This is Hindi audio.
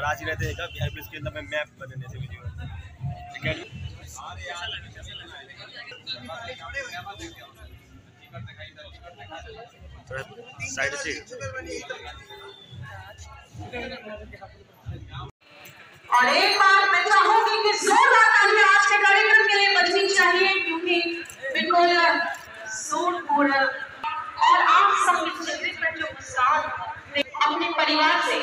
रहते हैं बिहार पुलिस के अंदर में मैप बनाने से वीडियो साइड दीजिएगा और एक बात मैं चाहूँगी कि जोरदार तालियाँ आज के कार्यक्रम के लिए बजनी चाहिए, क्योंकि बिल्कुल सूटपूर्ण और आप सब के चेहरे पर जो मुस्कान अपने परिवार से